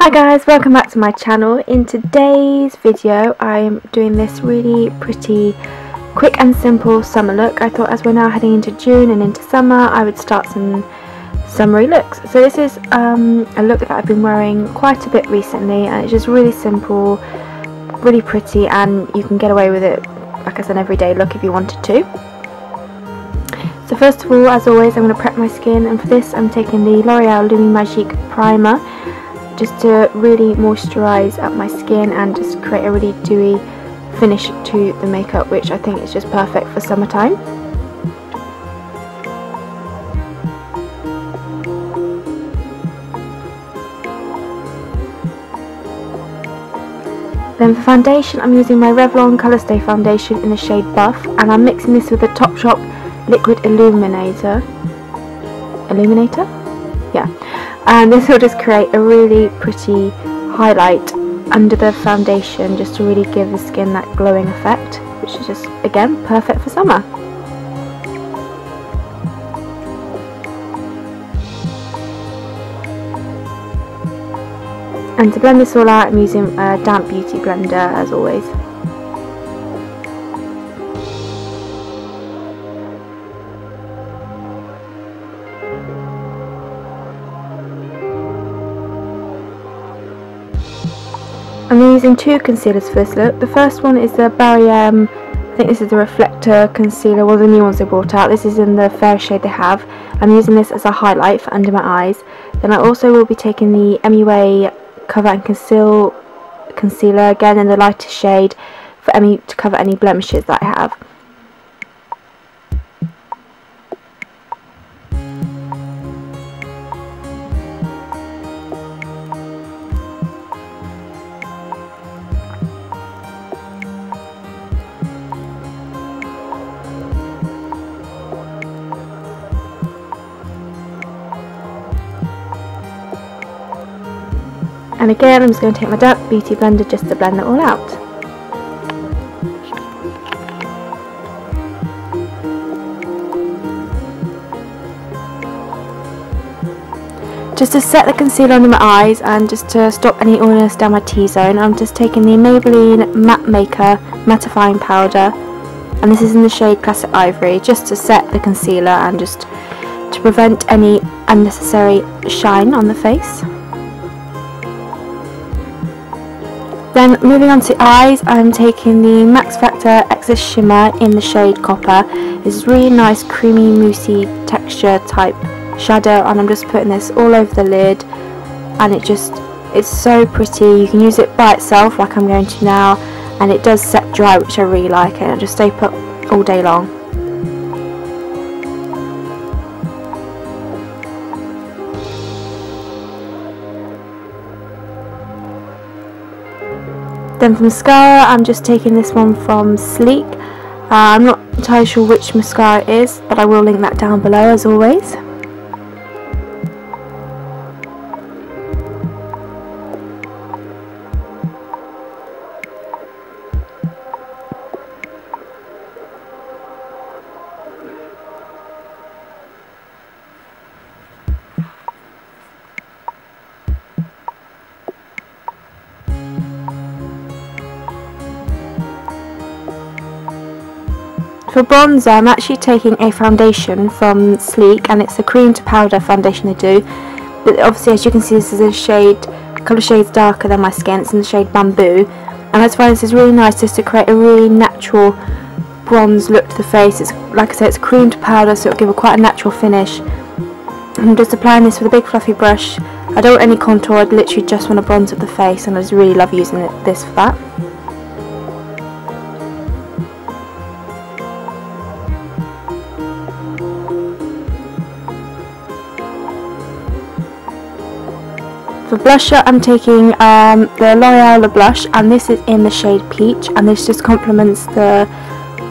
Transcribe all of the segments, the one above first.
Hi guys, welcome back to my channel. In today's video I'm doing this really pretty quick and simple summer look. I thought as we're now heading into June and into summer I would start some summery looks. So this is um, a look that I've been wearing quite a bit recently and it's just really simple, really pretty and you can get away with it like as an everyday look if you wanted to. So first of all, as always, I'm going to prep my skin and for this I'm taking the L'Oreal Lumi Magique Primer just to really moisturise up my skin and just create a really dewy finish to the makeup which I think is just perfect for summertime. Then for foundation I'm using my Revlon Colourstay foundation in the shade Buff and I'm mixing this with the Topshop Liquid Illuminator. Illuminator? Yeah and this will just create a really pretty highlight under the foundation just to really give the skin that glowing effect which is just again perfect for summer. And to blend this all out I'm using a damp beauty blender as always. Using two concealers for this look. The first one is the Barry M, um, I think this is the Reflector Concealer, one of the new ones they brought out. This is in the fair shade they have. I'm using this as a highlight for under my eyes. Then I also will be taking the MUA Cover and Conceal Concealer, again in the lighter shade, for any to cover any blemishes that I have. And again, I'm just going to take my dark beauty blender just to blend it all out. Just to set the concealer under my eyes and just to stop any oiliness down my T-zone, I'm just taking the Maybelline Matte Maker Mattifying Powder and this is in the shade Classic Ivory just to set the concealer and just to prevent any unnecessary shine on the face. Then moving on to eyes, I'm taking the Max Factor Excess Shimmer in the shade Copper. It's really nice creamy moussey texture type shadow and I'm just putting this all over the lid and it just it's so pretty. You can use it by itself like I'm going to now and it does set dry which I really like and it just stay put all day long. Then for mascara, I'm just taking this one from Sleek. Uh, I'm not entirely sure which mascara it is, but I will link that down below as always. For bronzer, I'm actually taking a foundation from Sleek, and it's a cream to powder foundation they do. But obviously, as you can see, this is a shade, a couple of shades darker than my skin. It's in the shade Bamboo, and I find this is really nice just to create a really natural bronze look to the face. It's like I said, it's cream to powder, so it'll give a quite a natural finish. I'm just applying this with a big fluffy brush. I don't want any contour, I literally just want to bronze up the face, and I just really love using this for that. For blusher I'm taking um, the L'Oreal Blush and this is in the shade Peach and this just complements the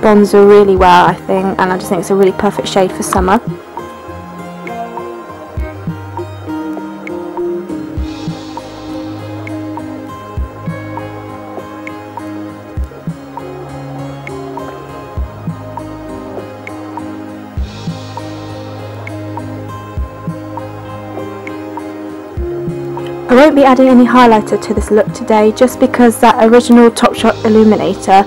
bronzer really well I think and I just think it's a really perfect shade for summer. Won't be adding any highlighter to this look today just because that original Topshop illuminator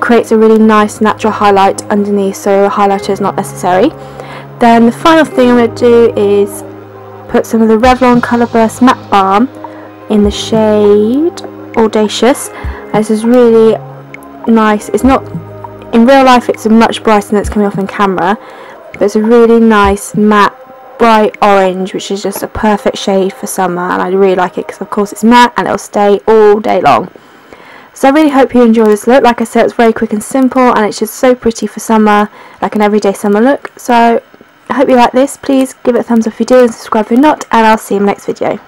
creates a really nice natural highlight underneath so a highlighter is not necessary. Then the final thing I'm going to do is put some of the Revlon Colour Burst Matte Balm in the shade Audacious. This is really nice. It's not, in real life it's much brighter than it's coming off in camera, but it's a really nice matte bright orange which is just a perfect shade for summer and I really like it because of course it's matte and it'll stay all day long. So I really hope you enjoy this look. Like I said, it's very quick and simple and it's just so pretty for summer, like an everyday summer look. So I hope you like this. Please give it a thumbs up if you do and subscribe if you're not and I'll see you in the next video.